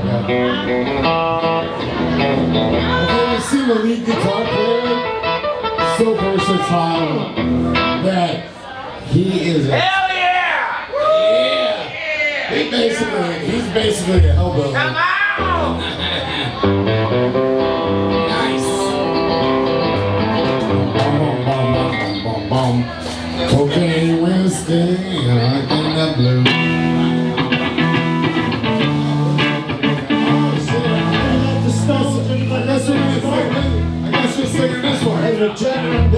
Okay. Okay, we see the lead guitar player so versatile that he is a Hell yeah! yeah. He basically he's basically a elbow. Come on! Cocaine whiskey, I in the blue. gentleman,